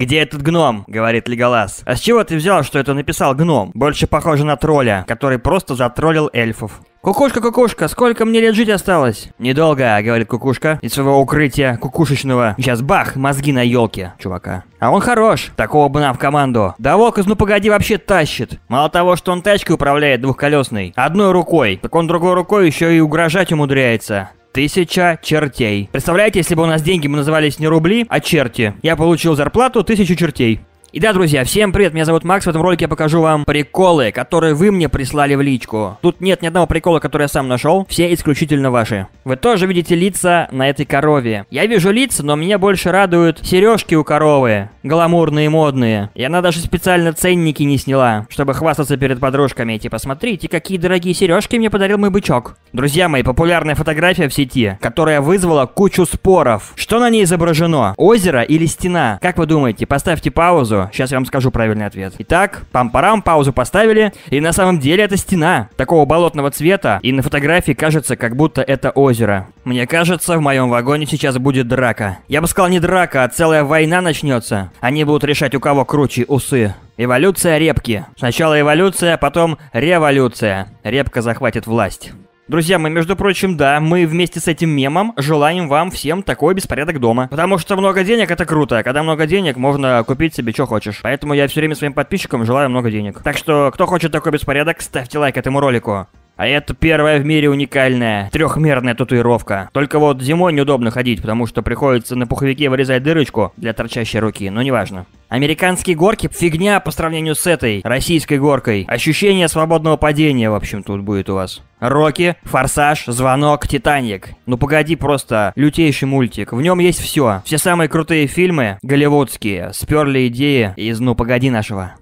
«Где этот гном?» — говорит Леголас. «А с чего ты взял, что это написал гном? Больше похоже на тролля, который просто затроллил эльфов». «Кукушка, кукушка, сколько мне лет жить осталось?» «Недолго», — говорит кукушка, из своего укрытия кукушечного. Сейчас бах, мозги на елке, чувака. А он хорош, такого бы нам в команду. Да волк из ну погоди вообще тащит. Мало того, что он тачкой управляет двухколесной, одной рукой, так он другой рукой еще и угрожать умудряется. Тысяча чертей. Представляете, если бы у нас деньги бы назывались не рубли, а черти. Я получил зарплату тысячу чертей. И да, друзья, всем привет, меня зовут Макс, в этом ролике я покажу вам приколы, которые вы мне прислали в личку. Тут нет ни одного прикола, который я сам нашел, все исключительно ваши. Вы тоже видите лица на этой корове. Я вижу лица, но меня больше радуют сережки у коровы, гламурные модные. И она даже специально ценники не сняла, чтобы хвастаться перед подружками. Типа, смотрите, какие дорогие сережки мне подарил мой бычок. Друзья мои, популярная фотография в сети, которая вызвала кучу споров. Что на ней изображено? Озеро или стена? Как вы думаете? Поставьте паузу Сейчас я вам скажу правильный ответ. Итак, пам-парам, паузу поставили. И на самом деле это стена. Такого болотного цвета. И на фотографии кажется, как будто это озеро. Мне кажется, в моем вагоне сейчас будет драка. Я бы сказал не драка, а целая война начнется. Они будут решать, у кого круче усы. Эволюция репки. Сначала эволюция, потом революция. Репка захватит власть. Друзья мои, между прочим, да, мы вместе с этим мемом желаем вам всем такой беспорядок дома. Потому что много денег это круто, а когда много денег, можно купить себе что хочешь. Поэтому я все время своим подписчикам желаю много денег. Так что, кто хочет такой беспорядок, ставьте лайк этому ролику. А это первая в мире уникальная трехмерная татуировка. Только вот зимой неудобно ходить, потому что приходится на пуховике вырезать дырочку для торчащей руки, но неважно. Американские горки фигня по сравнению с этой российской горкой. Ощущение свободного падения, в общем, тут будет у вас. Рокки, Форсаж, Звонок, Титаник. Ну погоди, просто лютейший мультик. В нем есть все. Все самые крутые фильмы, голливудские, сперли идеи из «Ну погоди» нашего.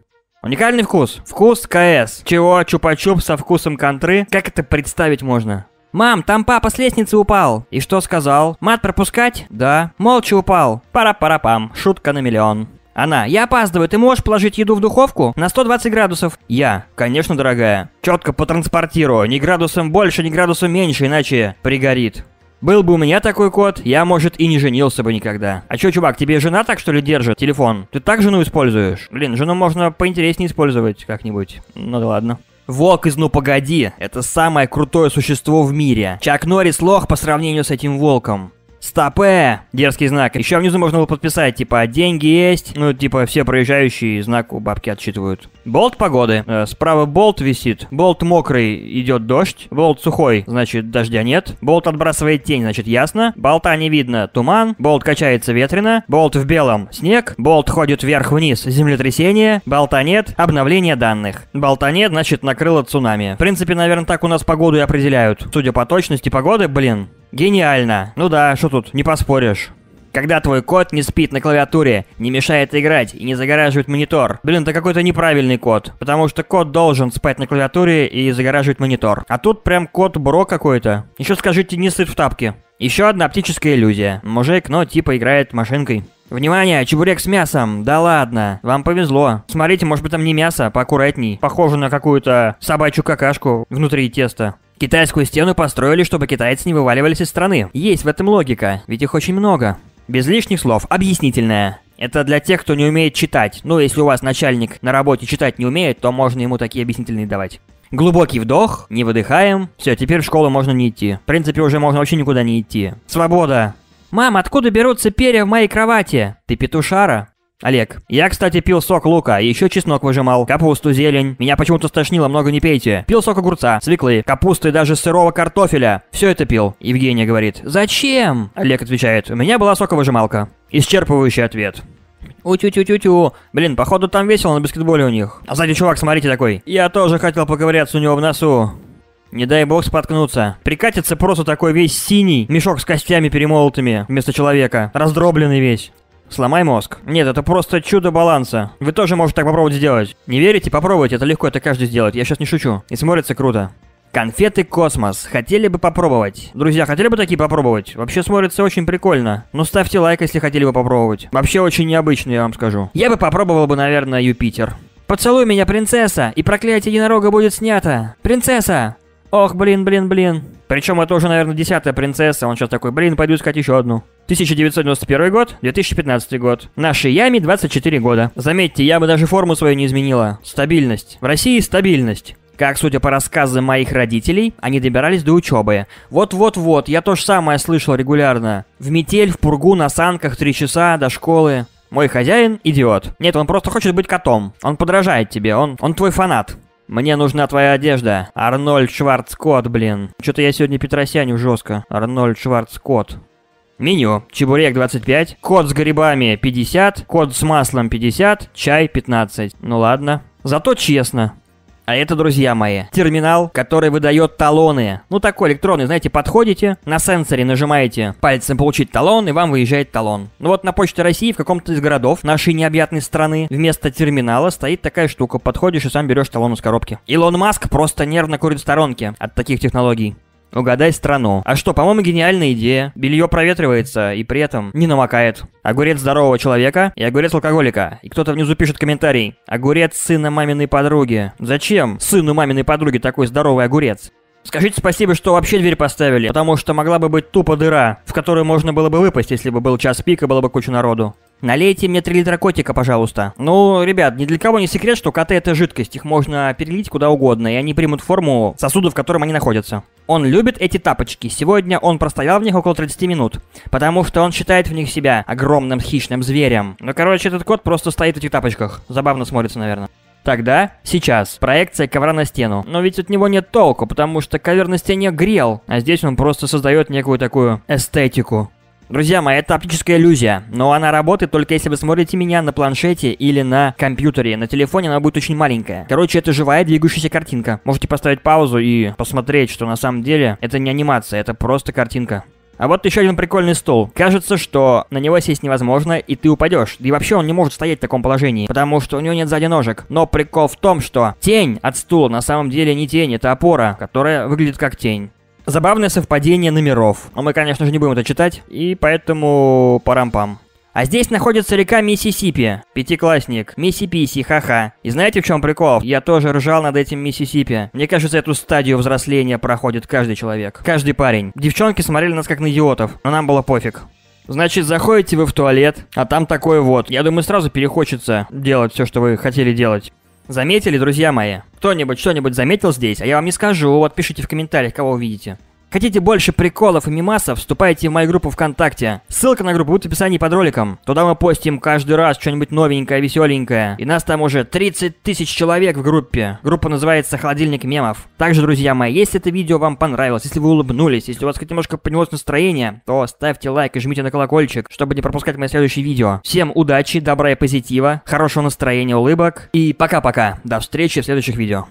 Уникальный вкус. Вкус КС. Чего? Чупа-чуп со вкусом контры? Как это представить можно? «Мам, там папа с лестницы упал!» «И что сказал?» «Мат пропускать?» «Да». «Молча упал». «Пара-пара-пам». Шутка на миллион. Она. «Я опаздываю, ты можешь положить еду в духовку на 120 градусов?» Я. «Конечно, дорогая. Четко по транспортиру. Ни градусом больше, ни градусом меньше, иначе пригорит». Был бы у меня такой код, я, может, и не женился бы никогда. А чё, чувак, тебе жена так, что ли, держит телефон? Ты так жену используешь? Блин, жену можно поинтереснее использовать как-нибудь. Ну да ладно. Волк из «Ну погоди» — это самое крутое существо в мире. Чак Норрис лох по сравнению с этим волком. Стопе! Дерзкий знак. Еще внизу можно было подписать, типа, деньги есть. Ну, типа, все проезжающие знак у бабки отчитывают. Болт погоды. Э, справа болт висит. Болт мокрый, идет дождь. Болт сухой, значит, дождя нет. Болт отбрасывает тень, значит, ясно. Болта не видно, туман. Болт качается ветрено. Болт в белом, снег. Болт ходит вверх-вниз, землетрясение. Болта нет, обновление данных. Болта нет, значит, накрыло цунами. В принципе, наверное, так у нас погоду и определяют. Судя по точности погоды, блин, Гениально. Ну да, что тут, не поспоришь. Когда твой код не спит на клавиатуре, не мешает играть и не загораживает монитор. Блин, это какой-то неправильный код. Потому что код должен спать на клавиатуре и загораживать монитор. А тут прям код бро какой-то. Еще скажите, не сыт в тапке. Еще одна оптическая иллюзия. Мужик, но типа играет машинкой. Внимание, чебурек с мясом. Да ладно, вам повезло. Смотрите, может быть там не мясо, а поаккуратней. Похоже на какую-то собачью какашку внутри теста. Китайскую стену построили, чтобы китайцы не вываливались из страны. Есть в этом логика, ведь их очень много. Без лишних слов, объяснительное. Это для тех, кто не умеет читать. Ну, если у вас начальник на работе читать не умеет, то можно ему такие объяснительные давать. Глубокий вдох, не выдыхаем. Все, теперь в школу можно не идти. В принципе, уже можно вообще никуда не идти. Свобода. Мам, откуда берутся перья в моей кровати? Ты петушара? Олег, я, кстати, пил сок лука, еще чеснок выжимал, капусту, зелень. Меня почему-то стошнило, много не пейте. Пил сок огурца, свеклы, капусты, даже сырого картофеля. Все это пил. Евгения говорит. Зачем? Олег отвечает. У меня была соковыжималка. Исчерпывающий ответ. Утю-тю-тю-тю. Блин, походу там весело на баскетболе у них. А сзади чувак, смотрите такой. Я тоже хотел поковыряться у него в носу. Не дай бог споткнуться. Прикатится просто такой весь синий, мешок с костями перемолотыми вместо человека. Раздробленный весь. Сломай мозг. Нет, это просто чудо баланса. Вы тоже можете так попробовать сделать. Не верите? Попробуйте, это легко, это каждый сделает. Я сейчас не шучу. И смотрится круто. Конфеты Космос. Хотели бы попробовать? Друзья, хотели бы такие попробовать? Вообще смотрится очень прикольно. Ну ставьте лайк, если хотели бы попробовать. Вообще очень необычно, я вам скажу. Я бы попробовал бы, наверное, Юпитер. Поцелуй меня, принцесса, и проклятие единорога будет снято. Принцесса! Ох, блин, блин, блин. Причем это уже, наверное, десятая принцесса. Он сейчас такой, блин, пойду искать еще одну. 1991 год, 2015 год. Нашей Яме 24 года. Заметьте, я бы даже форму свою не изменила. Стабильность. В России стабильность. Как, судя по рассказам моих родителей, они добирались до учебы. Вот-вот-вот, я то же самое слышал регулярно. В метель, в пургу, на санках, три часа, до школы. Мой хозяин – идиот. Нет, он просто хочет быть котом. Он подражает тебе, он, он твой фанат. Мне нужна твоя одежда. Арнольд Шварцкот, блин. Что-то я сегодня Петросяню жестко. Арнольд Шварцкот. Меню. Чебурек 25, кот с грибами 50, кот с маслом 50, чай 15. Ну ладно. Зато честно. А это, друзья мои, терминал, который выдает талоны. Ну, такой электронный, знаете, подходите, на сенсоре нажимаете пальцем получить талон, и вам выезжает талон. Ну вот на Почте России в каком-то из городов нашей необъятной страны вместо терминала стоит такая штука. Подходишь и сам берешь талон из коробки. Илон Маск просто нервно курит в сторонке от таких технологий. Угадай страну. А что, по-моему, гениальная идея. Белье проветривается и при этом не намокает. Огурец здорового человека и огурец алкоголика. И кто-то внизу пишет комментарий. Огурец сына маминой подруги. Зачем сыну маминой подруги такой здоровый огурец? Скажите спасибо, что вообще дверь поставили, потому что могла бы быть тупо дыра, в которую можно было бы выпасть, если бы был час пик и было бы куча народу. Налейте мне 3 литра котика, пожалуйста. Ну, ребят, ни для кого не секрет, что коты это жидкость. Их можно перелить куда угодно, и они примут форму сосуда, в котором они находятся. Он любит эти тапочки. Сегодня он простоял в них около 30 минут. Потому что он считает в них себя огромным хищным зверем. Ну, короче, этот кот просто стоит в этих тапочках. Забавно смотрится, наверное. Тогда, сейчас, проекция ковра на стену. Но ведь от него нет толку, потому что ковер на стене грел, а здесь он просто создает некую такую эстетику. Друзья мои, это оптическая иллюзия, но она работает только если вы смотрите меня на планшете или на компьютере. На телефоне она будет очень маленькая. Короче, это живая двигающаяся картинка. Можете поставить паузу и посмотреть, что на самом деле это не анимация, это просто картинка. А вот еще один прикольный стол. Кажется, что на него сесть невозможно, и ты упадешь. И вообще он не может стоять в таком положении, потому что у него нет сзади ножек. Но прикол в том, что тень от стула на самом деле не тень, это опора, которая выглядит как тень. Забавное совпадение номеров. Но мы, конечно же, не будем это читать, и поэтому парам-пам. А здесь находится река Миссисипи. Пятиклассник. Мисси-писи, ха-ха. И знаете, в чем прикол? Я тоже ржал над этим Миссисипи. Мне кажется, эту стадию взросления проходит каждый человек. Каждый парень. Девчонки смотрели нас как на идиотов, но нам было пофиг. Значит, заходите вы в туалет, а там такое вот. Я думаю, сразу перехочется делать все, что вы хотели делать. Заметили, друзья мои? Кто-нибудь что-нибудь заметил здесь? А я вам не скажу. Вот пишите в комментариях, кого увидите. Хотите больше приколов и мимасов, вступайте в мою группу ВКонтакте. Ссылка на группу будет в описании под роликом. Туда мы постим каждый раз что-нибудь новенькое, веселенькое. И нас там уже 30 тысяч человек в группе. Группа называется «Холодильник мемов». Также, друзья мои, если это видео вам понравилось, если вы улыбнулись, если у вас хоть немножко поднялось настроение, то ставьте лайк и жмите на колокольчик, чтобы не пропускать мои следующие видео. Всем удачи, добра и позитива, хорошего настроения, улыбок. И пока-пока. До встречи в следующих видео.